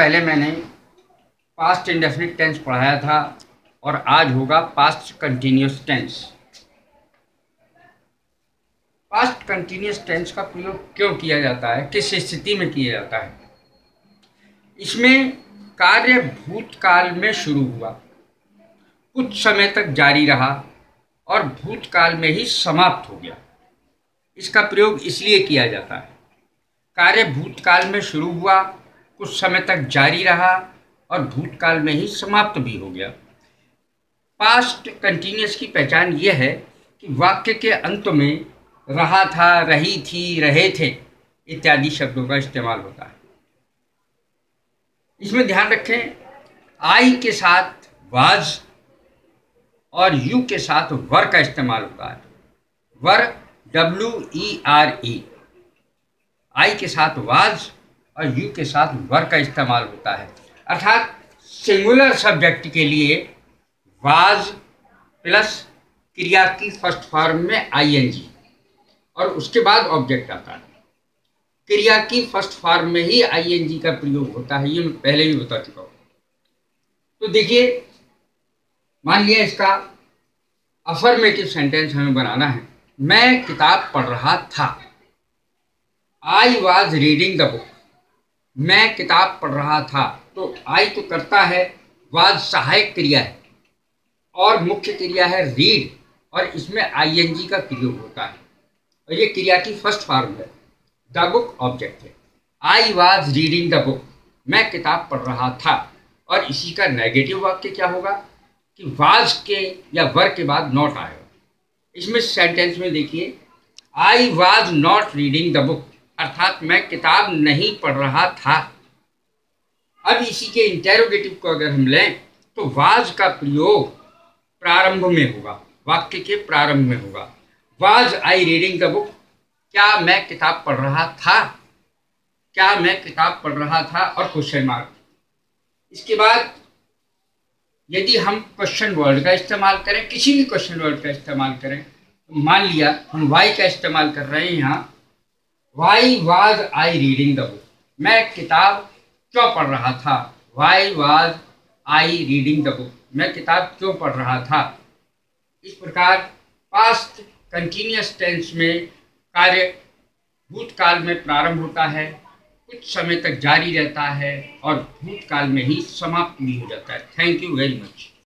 पहले मैंने past indefinite tense पढ़ाया था और आज होगा past continuous tense past continuous tense का प्रयोग क्यों किया जाता है? किस स्थिति में किया जाता है? इसमें कार्य भूतकाल में शुरू हुआ। कुछ समय तक जारी रहा और भूतकाल में ही समाप्त हो गया। इसका प्रयोग इसलिए किया जाता है। कार्य भूतकाल में शुरू हुआ कुछ समय तक जारी रहा और भूतकाल में ही समाप्त भी हो गया। पास्ट कंटिन्यूस की पहचान यह है कि वाक्य के अंत में रहा था, रही थी, रहे थे इत्यादि शब्दों का इस्तेमाल होता है। इसमें ध्यान रखें आई के साथ वाज और यू के साथ वर का इस्तेमाल होता है। वर डब्ल्यू ई आर ई आई के साथ वाज और यू के साथ वर का इस्तेमाल होता है। अर्थात सिंगुलर सब्जेक्ट के लिए वाज प्लस क्रिया की फ़र्स्ट फॉर्म में आईएनजी और उसके बाद ऑब्जेक्ट आता है। क्रिया की फ़र्स्ट फॉर्म में ही आईएनजी का प्रयोग होता है, ये मैं पहले भी बता चुका हूँ। तो देखिए, मान लिया इसका अफर्मेटिव सेंटेंस हमें बनाना है। मैं किताब पढ़ रहा था। I was reading the book मैं किताब पढ़ रहा था तो आई तो करता है वाज सहायक क्रिया है। और मुख्य क्रिया है रीड और इसमें आईएनजी का प्रयोग होता है। और ये क्रिया की फ़र्स्ट फॉर्म है, द बुक ऑब्जेक्ट है। I was reading the book मैं किताब पढ़ रहा था। और इसी का नेगेटिव वाक्य क्या होगा? कि वाज के या वर के बाद नॉट आएगा इसमें सेंटेंस में देखिए I was not reading the book अर्थात मैं किताब नहीं पढ़ रहा था। अब इसी के इंटेरोगेटिव को अगर हम लें तो वाज का प्रयोग प्रारंभ में होगा, वाक्य के प्रारंभ में होगा। Was I reading the book, क्या मैं किताब पढ़ रहा था? क्या मैं किताब पढ़ रहा था? और क्वेश्चन मार्क इसके बाद, यदि हम क्वेश्चन वर्ड का इस्तेमाल करें, किसी भी क्वेश्चन वर्ड का इस्तेमाल करें तो मान लिया, हम वाई का इस्तेमाल कर रहे हैं यहाँ। Why was I reading the book मैं किताब क्यों पढ़ रहा था? Why was I reading the book मैं किताब क्यों पढ़ रहा था? इस प्रकार पास्ट कंटिन्यूस टेंस में कार्य भूतकाल में प्रारंभ होता है, कुछ समय तक जारी रहता है और भूतकाल में ही समाप्त भी हो जाता है। Thank you very much